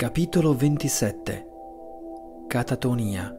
Capitolo 27 Catatonia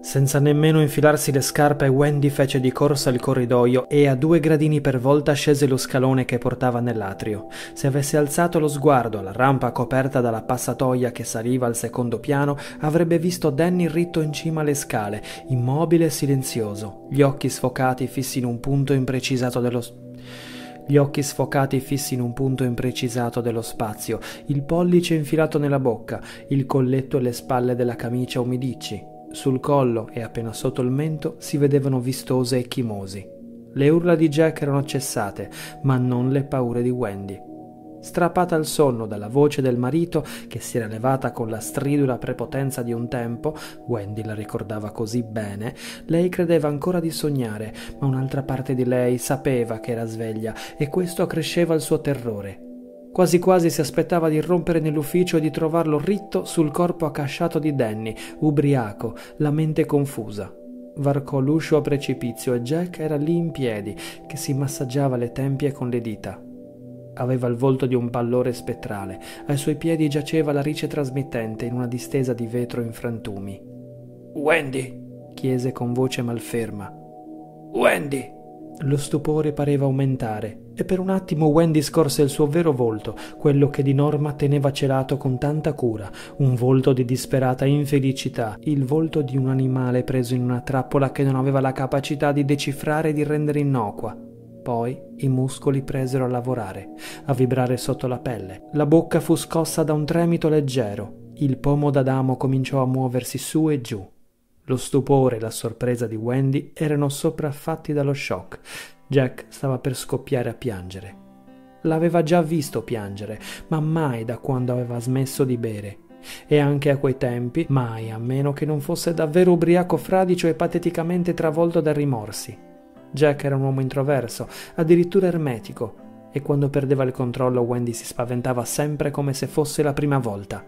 senza nemmeno infilarsi le scarpe, Wendy fece di corsa il corridoio e a due gradini per volta scese lo scalone che portava nell'atrio. Se avesse alzato lo sguardo alla rampa coperta dalla passatoia che saliva al secondo piano, avrebbe visto Danny ritto in cima alle scale, immobile e silenzioso, gli occhi sfocati fissi in un punto imprecisato dello gli occhi sfocati fissi in un punto imprecisato dello spazio, il pollice infilato nella bocca, il colletto e le spalle della camicia umidicci, sul collo e appena sotto il mento si vedevano vistose e chimosi. Le urla di Jack erano cessate, ma non le paure di Wendy. Strappata al sonno dalla voce del marito, che si era levata con la stridula prepotenza di un tempo, Wendy la ricordava così bene, lei credeva ancora di sognare, ma un'altra parte di lei sapeva che era sveglia e questo accresceva il suo terrore. Quasi quasi si aspettava di irrompere nell'ufficio e di trovarlo ritto sul corpo accasciato di Danny, ubriaco, la mente confusa. Varcò l'uscio a precipizio e Jack era lì in piedi, che si massaggiava le tempie con le dita. Aveva il volto di un pallore spettrale, ai suoi piedi giaceva la rice trasmittente in una distesa di vetro in frantumi. Wendy? chiese con voce malferma. Wendy! Lo stupore pareva aumentare e per un attimo Wendy scorse il suo vero volto, quello che di norma teneva celato con tanta cura, un volto di disperata infelicità, il volto di un animale preso in una trappola che non aveva la capacità di decifrare e di rendere innocua. Poi i muscoli presero a lavorare, a vibrare sotto la pelle. La bocca fu scossa da un tremito leggero. Il pomo d'Adamo cominciò a muoversi su e giù. Lo stupore e la sorpresa di Wendy erano sopraffatti dallo shock. Jack stava per scoppiare a piangere. L'aveva già visto piangere, ma mai da quando aveva smesso di bere. E anche a quei tempi, mai a meno che non fosse davvero ubriaco fradicio e pateticamente travolto da rimorsi. Jack era un uomo introverso, addirittura ermetico, e quando perdeva il controllo Wendy si spaventava sempre come se fosse la prima volta.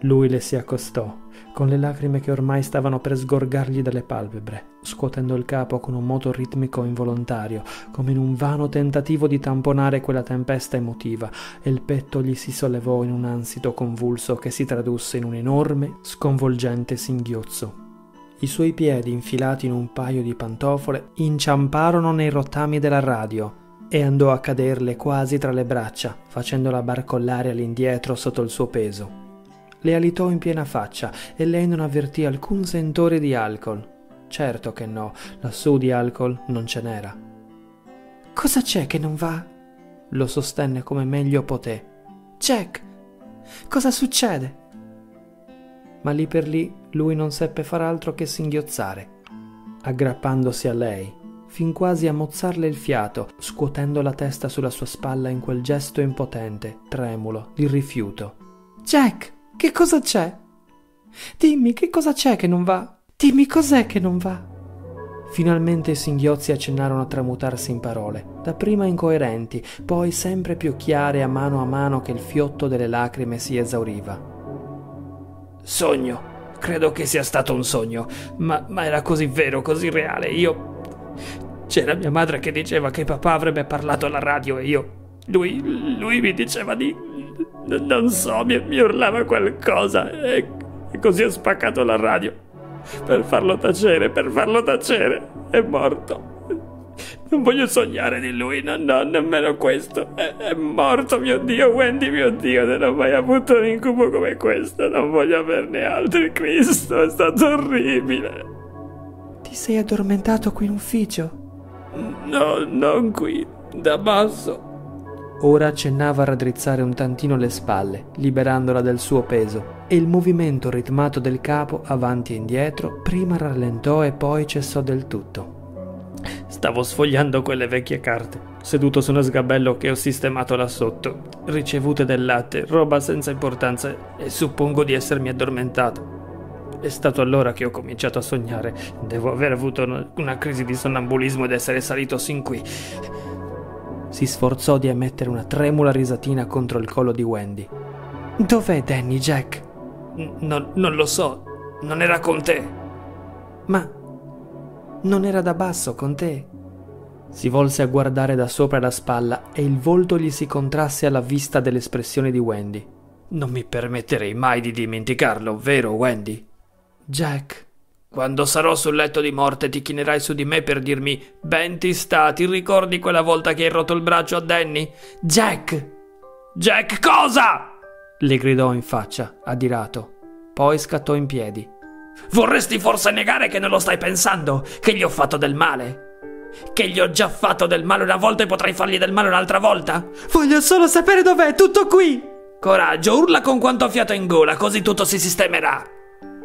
Lui le si accostò, con le lacrime che ormai stavano per sgorgargli dalle palpebre, scuotendo il capo con un moto ritmico involontario, come in un vano tentativo di tamponare quella tempesta emotiva, e il petto gli si sollevò in un ansito convulso che si tradusse in un enorme, sconvolgente singhiozzo. I suoi piedi, infilati in un paio di pantofole, inciamparono nei rottami della radio e andò a caderle quasi tra le braccia, facendola barcollare all'indietro sotto il suo peso le alitò in piena faccia e lei non avvertì alcun sentore di alcol. Certo che no, lassù di alcol non ce n'era. Cosa c'è che non va? Lo sostenne come meglio poté. Jack, cosa succede? Ma lì per lì lui non seppe far altro che singhiozzare, aggrappandosi a lei, fin quasi a mozzarle il fiato, scuotendo la testa sulla sua spalla in quel gesto impotente, tremulo, di rifiuto. Jack! Che cosa c'è? Dimmi che cosa c'è che non va? Dimmi cos'è che non va? Finalmente i singhiozzi accennarono a tramutarsi in parole, dapprima incoerenti, poi sempre più chiare a mano a mano che il fiotto delle lacrime si esauriva. Sogno. Credo che sia stato un sogno, ma, ma era così vero, così reale. Io... C'era mia madre che diceva che papà avrebbe parlato alla radio e io... Lui, lui mi diceva di, non so, mi, mi urlava qualcosa e, e così ho spaccato la radio. Per farlo tacere, per farlo tacere. È morto. Non voglio sognare di lui, no, no, nemmeno questo. È, è, morto, mio Dio, Wendy, mio Dio, non ho mai avuto un incubo come questo. Non voglio averne altri, Cristo, è stato orribile. Ti sei addormentato qui in ufficio? No, non qui, da basso. Ora accennava a raddrizzare un tantino le spalle, liberandola del suo peso, e il movimento ritmato del capo avanti e indietro prima rallentò e poi cessò del tutto. Stavo sfogliando quelle vecchie carte, seduto su uno sgabello che ho sistemato là sotto, ricevute del latte, roba senza importanza, e suppongo di essermi addormentato. È stato allora che ho cominciato a sognare. Devo aver avuto una crisi di sonnambulismo ed essere salito sin qui si sforzò di emettere una tremula risatina contro il collo di Wendy. Dov'è Danny, Jack? No, non lo so, non era con te. Ma non era da basso con te? Si volse a guardare da sopra la spalla e il volto gli si contrasse alla vista dell'espressione di Wendy. Non mi permetterei mai di dimenticarlo, vero Wendy? Jack. Quando sarò sul letto di morte ti chinerai su di me per dirmi Ben ti sta, ti ricordi quella volta che hai rotto il braccio a Danny? Jack! Jack cosa? le gridò in faccia, adirato. Poi scattò in piedi. Vorresti forse negare che non lo stai pensando? Che gli ho fatto del male? Che gli ho già fatto del male una volta e potrei fargli del male un'altra volta? Voglio solo sapere dov'è, tutto qui! Coraggio, urla con quanto fiato in gola, così tutto si sistemerà.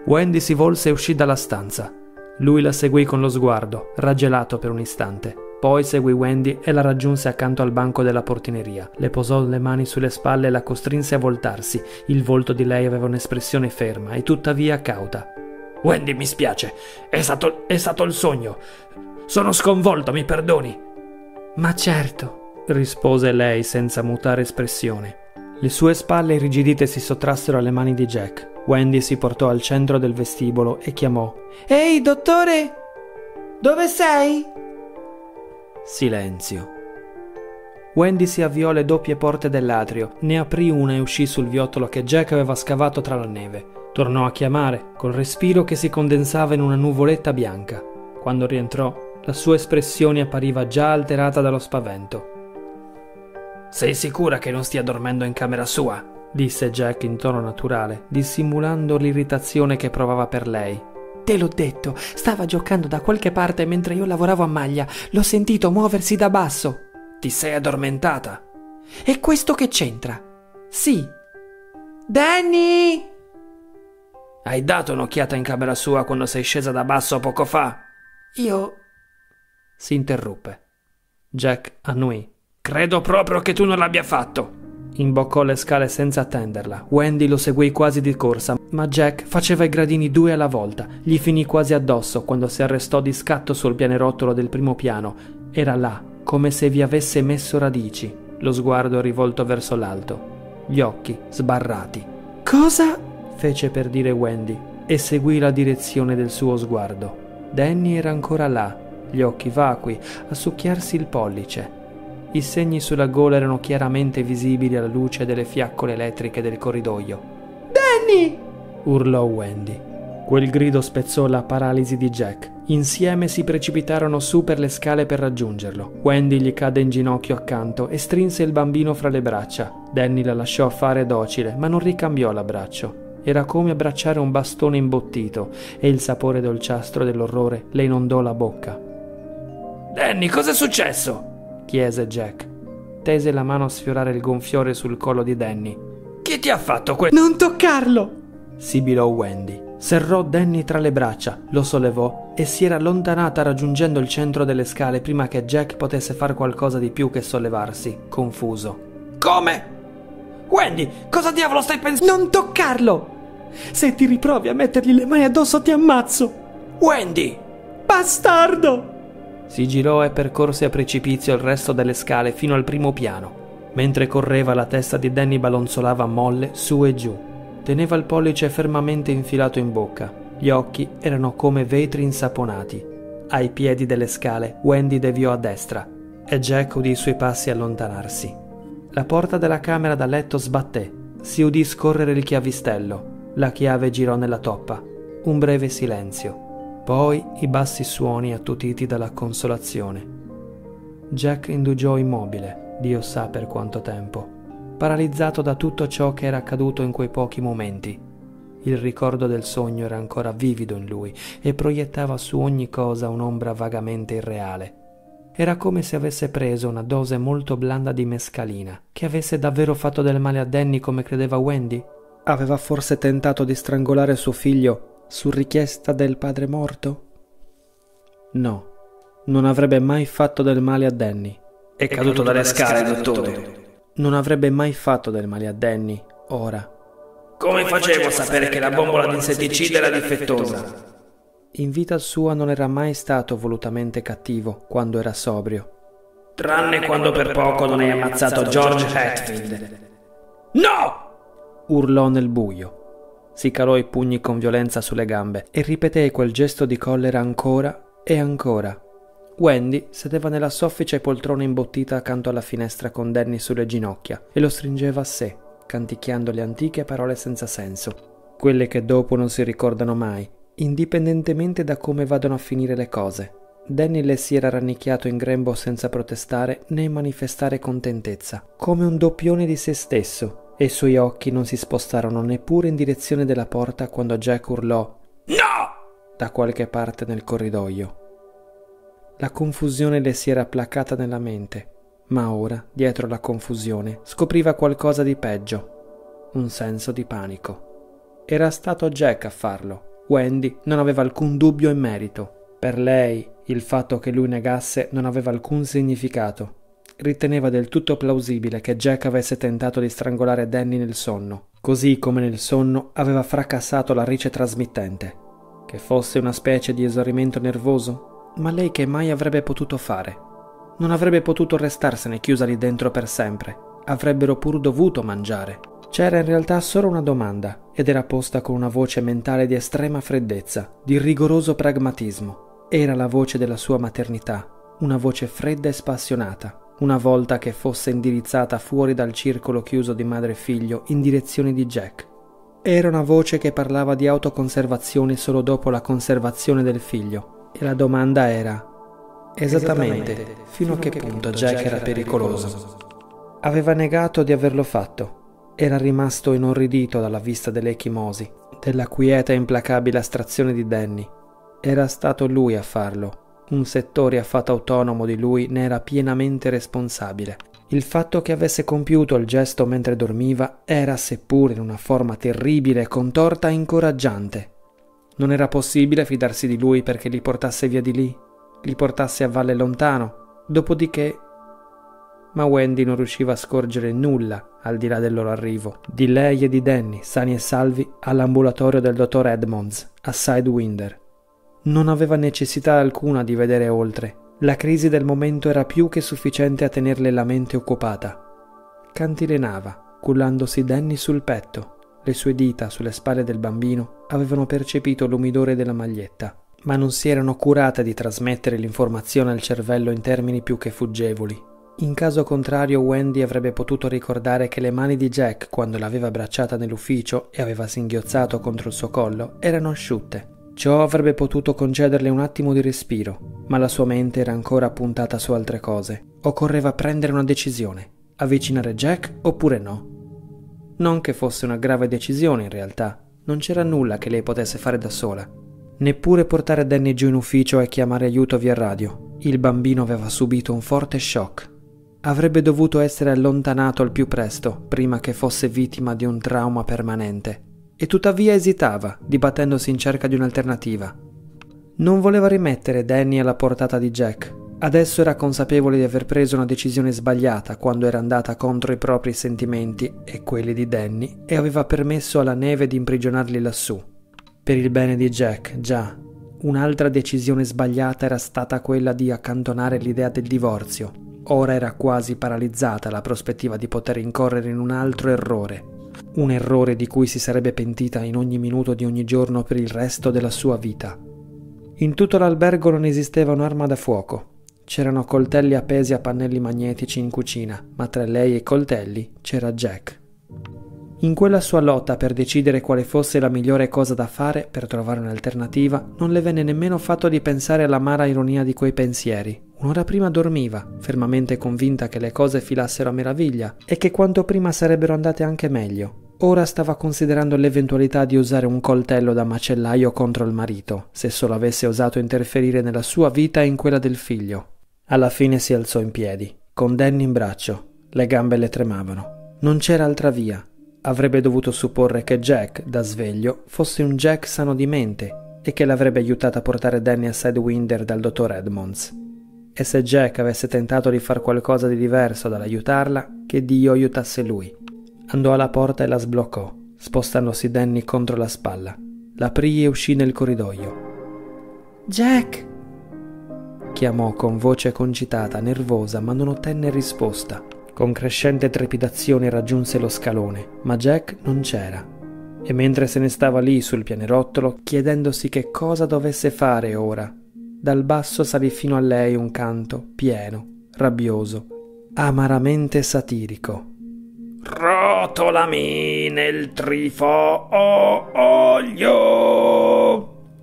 Wendy si volse e uscì dalla stanza. Lui la seguì con lo sguardo, raggelato per un istante. Poi seguì Wendy e la raggiunse accanto al banco della portineria. Le posò le mani sulle spalle e la costrinse a voltarsi. Il volto di lei aveva un'espressione ferma e tuttavia cauta. Wendy, mi spiace. È stato, è stato il sogno. Sono sconvolto, mi perdoni. Ma certo, rispose lei senza mutare espressione. Le sue spalle irrigidite si sottrassero alle mani di Jack. Wendy si portò al centro del vestibolo e chiamò: Ehi, dottore! Dove sei? Silenzio. Wendy si avviò alle doppie porte dell'atrio, ne aprì una e uscì sul viottolo che Jack aveva scavato tra la neve. Tornò a chiamare, col respiro che si condensava in una nuvoletta bianca. Quando rientrò, la sua espressione appariva già alterata dallo spavento. Sei sicura che non stia dormendo in camera sua? disse Jack in tono naturale, dissimulando l'irritazione che provava per lei. Te l'ho detto, stava giocando da qualche parte mentre io lavoravo a maglia. L'ho sentito muoversi da basso. Ti sei addormentata? E questo che c'entra? Sì. Danny! Hai dato un'occhiata in camera sua quando sei scesa da basso poco fa? Io. si interruppe. Jack annuì. Credo proprio che tu non l'abbia fatto. Imboccò le scale senza attenderla. Wendy lo seguì quasi di corsa, ma Jack faceva i gradini due alla volta. Gli finì quasi addosso quando si arrestò di scatto sul pianerottolo del primo piano. Era là, come se vi avesse messo radici, lo sguardo rivolto verso l'alto, gli occhi sbarrati. Cosa? Fece per dire Wendy e seguì la direzione del suo sguardo. Danny era ancora là, gli occhi vacui, a succhiarsi il pollice. I segni sulla gola erano chiaramente visibili alla luce delle fiaccole elettriche del corridoio. Danny! urlò Wendy. Quel grido spezzò la paralisi di Jack. Insieme si precipitarono su per le scale per raggiungerlo. Wendy gli cadde in ginocchio accanto e strinse il bambino fra le braccia. Danny la lasciò fare docile, ma non ricambiò l'abbraccio. Era come abbracciare un bastone imbottito e il sapore dolciastro dell'orrore le inondò la bocca. Danny, cos'è successo? chiese Jack. Tese la mano a sfiorare il gonfiore sul collo di Danny. Chi ti ha fatto questo? Non toccarlo! sibilò Wendy. Serrò Danny tra le braccia, lo sollevò e si era allontanata raggiungendo il centro delle scale prima che Jack potesse fare qualcosa di più che sollevarsi, confuso. Come? Wendy, cosa diavolo stai pensando? Non toccarlo! Se ti riprovi a mettergli le mani addosso ti ammazzo! Wendy! Bastardo! Si girò e percorse a precipizio il resto delle scale fino al primo piano. Mentre correva la testa di Danny balonzolava molle su e giù. Teneva il pollice fermamente infilato in bocca. Gli occhi erano come vetri insaponati. Ai piedi delle scale Wendy deviò a destra e Jack udì i suoi passi allontanarsi. La porta della camera da letto sbatté. Si udì scorrere il chiavistello. La chiave girò nella toppa. Un breve silenzio. Poi i bassi suoni attutiti dalla consolazione. Jack indugiò immobile, Dio sa per quanto tempo, paralizzato da tutto ciò che era accaduto in quei pochi momenti. Il ricordo del sogno era ancora vivido in lui e proiettava su ogni cosa un'ombra vagamente irreale. Era come se avesse preso una dose molto blanda di mescalina, che avesse davvero fatto del male a Danny come credeva Wendy? Aveva forse tentato di strangolare suo figlio su richiesta del padre morto? No, non avrebbe mai fatto del male a Danny. È, È caduto dalle scale, dottore. Non avrebbe mai fatto del male a Danny, ora. Come facevo a sapere che la bombola di insetticida era difettosa? In vita sua non era mai stato volutamente cattivo quando era sobrio. Tranne quando per poco non hai ammazzato George Hatfield. No! Urlò nel buio. Si calò i pugni con violenza sulle gambe e ripeté quel gesto di collera ancora e ancora. Wendy sedeva nella soffice poltrona imbottita accanto alla finestra con Danny sulle ginocchia e lo stringeva a sé, canticchiando le antiche parole senza senso, quelle che dopo non si ricordano mai, indipendentemente da come vadano a finire le cose. Danny le si era rannicchiato in grembo senza protestare né manifestare contentezza, come un doppione di se stesso, e i suoi occhi non si spostarono neppure in direzione della porta quando Jack urlò No! da qualche parte nel corridoio. La confusione le si era placata nella mente, ma ora, dietro la confusione, scopriva qualcosa di peggio, un senso di panico. Era stato Jack a farlo. Wendy non aveva alcun dubbio in merito. Per lei, il fatto che lui negasse non aveva alcun significato. Riteneva del tutto plausibile che Jack avesse tentato di strangolare Danny nel sonno, così come nel sonno aveva fracassato la rice trasmittente. Che fosse una specie di esaurimento nervoso? Ma lei che mai avrebbe potuto fare? Non avrebbe potuto restarsene chiusa lì dentro per sempre. Avrebbero pur dovuto mangiare. C'era in realtà solo una domanda, ed era posta con una voce mentale di estrema freddezza, di rigoroso pragmatismo. Era la voce della sua maternità, una voce fredda e spassionata, una volta che fosse indirizzata fuori dal circolo chiuso di madre e figlio in direzione di Jack. Era una voce che parlava di autoconservazione solo dopo la conservazione del figlio, e la domanda era, esattamente, esattamente fino a che punto Jack era pericoloso. Aveva negato di averlo fatto. Era rimasto inorridito dalla vista delle echimosi, della quieta e implacabile astrazione di Danny. Era stato lui a farlo. Un settore affatto autonomo di lui ne era pienamente responsabile. Il fatto che avesse compiuto il gesto mentre dormiva era, seppur in una forma terribile e contorta, incoraggiante. Non era possibile fidarsi di lui perché li portasse via di lì, li portasse a valle lontano. Dopodiché... Ma Wendy non riusciva a scorgere nulla al di là del loro arrivo. Di lei e di Danny, sani e salvi, all'ambulatorio del dottor Edmonds, a Sidewinder. Non aveva necessità alcuna di vedere oltre. La crisi del momento era più che sufficiente a tenerle la mente occupata. Cantilenava, cullandosi Danny sul petto, le sue dita sulle spalle del bambino avevano percepito l'umidore della maglietta, ma non si erano curate di trasmettere l'informazione al cervello in termini più che fuggevoli. In caso contrario Wendy avrebbe potuto ricordare che le mani di Jack, quando l'aveva abbracciata nell'ufficio e aveva singhiozzato contro il suo collo, erano asciutte. Ciò avrebbe potuto concederle un attimo di respiro, ma la sua mente era ancora puntata su altre cose. Occorreva prendere una decisione, avvicinare Jack oppure no. Non che fosse una grave decisione in realtà, non c'era nulla che lei potesse fare da sola. Neppure portare Danny giù in ufficio e chiamare aiuto via radio. Il bambino aveva subito un forte shock. Avrebbe dovuto essere allontanato al più presto, prima che fosse vittima di un trauma permanente. E tuttavia esitava, dibattendosi in cerca di un'alternativa. Non voleva rimettere Danny alla portata di Jack, Adesso era consapevole di aver preso una decisione sbagliata quando era andata contro i propri sentimenti e quelli di Danny e aveva permesso alla neve di imprigionarli lassù. Per il bene di Jack, già, un'altra decisione sbagliata era stata quella di accantonare l'idea del divorzio. Ora era quasi paralizzata la prospettiva di poter incorrere in un altro errore. Un errore di cui si sarebbe pentita in ogni minuto di ogni giorno per il resto della sua vita. In tutto l'albergo non esisteva un'arma da fuoco, C'erano coltelli appesi a pannelli magnetici in cucina, ma tra lei e i coltelli c'era Jack. In quella sua lotta per decidere quale fosse la migliore cosa da fare per trovare un'alternativa, non le venne nemmeno fatto di pensare all'amara ironia di quei pensieri. Un'ora prima dormiva, fermamente convinta che le cose filassero a meraviglia e che quanto prima sarebbero andate anche meglio. Ora stava considerando l'eventualità di usare un coltello da macellaio contro il marito, se solo avesse osato interferire nella sua vita e in quella del figlio. Alla fine si alzò in piedi, con Danny in braccio. Le gambe le tremavano. Non c'era altra via. Avrebbe dovuto supporre che Jack, da sveglio, fosse un Jack sano di mente e che l'avrebbe aiutata a portare Danny a Sidewinder dal dottor Edmonds. E se Jack avesse tentato di far qualcosa di diverso dall'aiutarla, che Dio aiutasse lui. Andò alla porta e la sbloccò, spostandosi Danny contro la spalla. L'aprì e uscì nel corridoio. Jack! chiamò con voce concitata, nervosa, ma non ottenne risposta. Con crescente trepidazione raggiunse lo scalone, ma Jack non c'era. E mentre se ne stava lì sul pianerottolo, chiedendosi che cosa dovesse fare ora, Dal basso salì fino a lei un canto pieno, rabbioso, amaramente satirico. Rotolami nel trifo olio.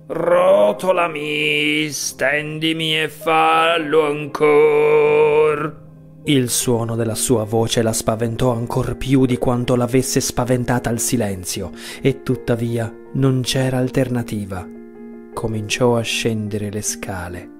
Rotolami, stendimi e fallo ancor. Il suono della sua voce la spaventò ancor più di quanto l'avesse spaventata il silenzio, e tuttavia non c'era alternativa. Cominciò a scendere le scale